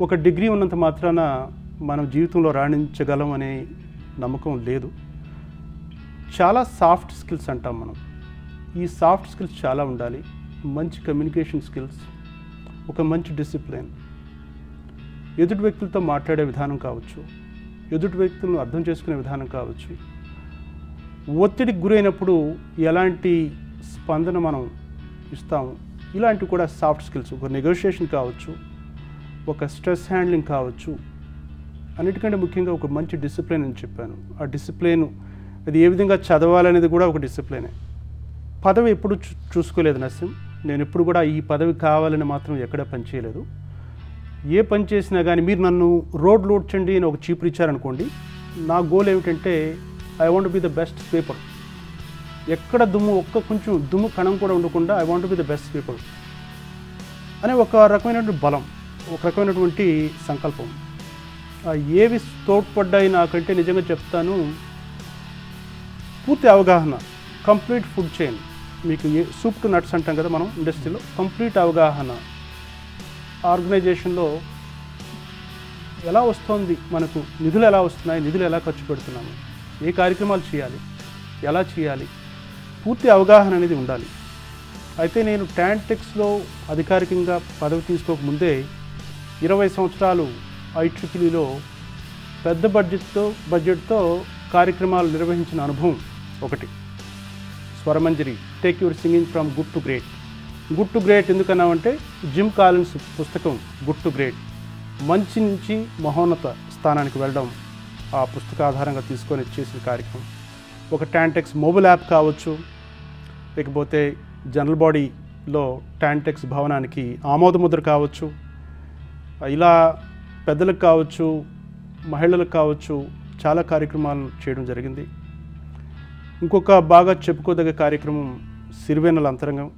ఒక డిగ్రీ ఉన్నంత మాత్రాన మనం జీవితంలో రాణించగలం అనే నమ్మకం లేదు. చాలా సాఫ్ట్ స్కిల్స్ అంటాం మనం. ఈ సాఫ్ట్ స్కిల్స్ చాలా ఉండాలి. మంచి కమ్యూనికేషన్ స్కిల్స్ ఒక మంచి డిసిప్లిన్. ఎదుటి వ్యక్తులతో మాట్లాడే విధానం కావచ్చు. ఎదుటి వ్యక్తులను అర్థం చేసుకునే విధానం కావచ్చు. ఒత్తిడికి గురైనప్పుడు ఎలాంటి స్పందన మనం ఇస్తాము? ఇలాంటివి కూడా సాఫ్ట్ స్కిల్స్ ఒక నెగోషియేషన్ కావచ్చు. ఒక స్ట్రెస్ హ్యాండ్లింగ్ కావచ్చు. అన్నిటికంటే ముఖ్యంగా ఒక మంచి డిసిప్లిన్ అని చెప్పాను. ఆ డిసిప్లిన్ అది ఏ విధంగా చదవాలనేది కూడా ఒక డిసిప్లినే. పదవి ఎప్పుడు చూసుకోలేదు నస్యం నేను ఎప్పుడు కూడా ఈ పదవి కావాలని మాత్రం ఎక్కడ పనిచేయలేదు ఏ పని చేసినా కానీ మీరు నన్ను రోడ్ లోడ్చండి అని ఒక చీపురు ఇచ్చారనుకోండి. నా గోల్ ఏమిటంటే I want be the best sweeper ఎక్కడ దుమ్ము ఒక్క కొంచెం దుమ్ము కణం కూడా ఉండకుండా I want be the best sweeper అనే ఒక రకమైనటువంటి బలం. ఒక రకమైనటువంటి సంకల్పం. ఏవి తోడ్పడ్డాయి నాకంటే నిజంగా చెప్తాను. పూర్తి అవగాహన కంప్లీట్ ఫుడ్ చైన్. మీకు ఏ సూప్ టు నట్స్ అంటాం కదా మనం ఇండస్ట్రీలో. కంప్లీట్ అవగాహన. ఆర్గనైజేషన్లో ఎలా వస్తుంది మనకు? నిధులు ఎలా వస్తున్నాయి? నిధులు ఎలా ఖర్చు పెడుతున్నాము? ఏ కార్యక్రమాలు చేయాలి? ఎలా చేయాలి? పూర్తి అవగాహన అనేది ఉండాలి. అయితే నేను ట్యాంటెక్స్లో అధికారికంగా పదవి తీసుకోకముందే ఇరవై సంవత్సరాలు ఐట్రిపిలిలో పెద్ద బడ్జెట్తో బడ్జెట్తో కార్యక్రమాలు నిర్వహించిన అనుభవం ఒకటి. Swaramanjari take your singing from good to great. Good to great ఎందుకన్నామంటే Jim Collins పుస్తకం గుడ్ టు గ్రేట్. మంచి నుంచి మహోన్నత స్థానానికి వెళ్ళడం ఆ పుస్తక ఆధారంగా తీసుకొని చేసిన కార్యక్రమం. ఒక ట్యాంటెక్స్ మొబైల్ యాప్ కావచ్చు లేకపోతే జనరల్ బాడీలో ట్యాంటెక్స్ భవనానికి ఆమోదముద్ర కావచ్చు ఇలా పెద్దలకు కావచ్చు మహిళలకు కావచ్చు చాలా కార్యక్రమాలు చేయడం జరిగింది. ఇంకొక బాగా చెప్పుకోదగ్గ కార్యక్రమం సిరివేనల అంతరంగం.